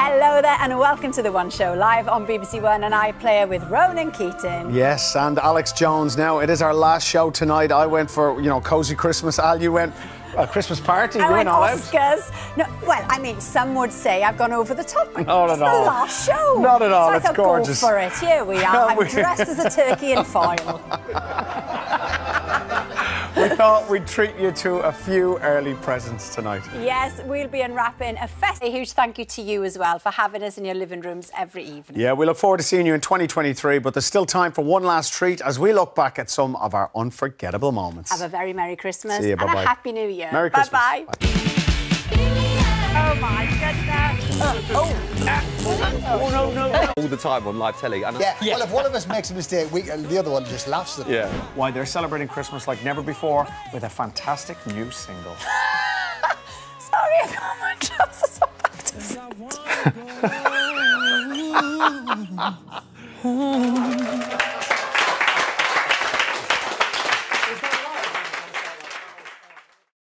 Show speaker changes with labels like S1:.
S1: Hello there, and welcome to The One Show, live on BBC One and iPlayer with Ronan Keating.
S2: Yes, and Alex Jones. Now, it is our last show tonight. I went for, you know, Cozy Christmas. Al, you went a Christmas party.
S1: I
S2: you
S1: went
S2: all
S1: Oscars. No, well, I mean, some would say I've gone over the top.
S2: Not
S1: it's
S2: at all.
S1: the last show.
S2: Not at all.
S1: So I
S2: It's
S1: thought,
S2: gorgeous.
S1: Go for it. Here we are. I'm dressed as a turkey in foil.
S2: We thought we'd treat you to a few early presents tonight.
S1: yes, we'll be unwrapping a fest. A huge thank you to you as well for having us in your living rooms every evening.
S2: Yeah, we look forward to seeing you in 2023, but there's still time for one last treat as we look back at some of our unforgettable moments.
S1: Have a very Merry Christmas
S2: See you,
S1: and a
S2: bye-bye.
S1: Happy New Year.
S2: Merry Christmas.
S1: Bye bye. Oh my goodness. Oh, oh.
S3: All the time on live telly. And
S4: Yeah. Well, if one of us makes a mistake, we, the other one just laughs at it.
S3: yeah.
S2: Why they're celebrating Christmas like never before with a fantastic new single.
S1: Sorry, I got my trousers on back to front.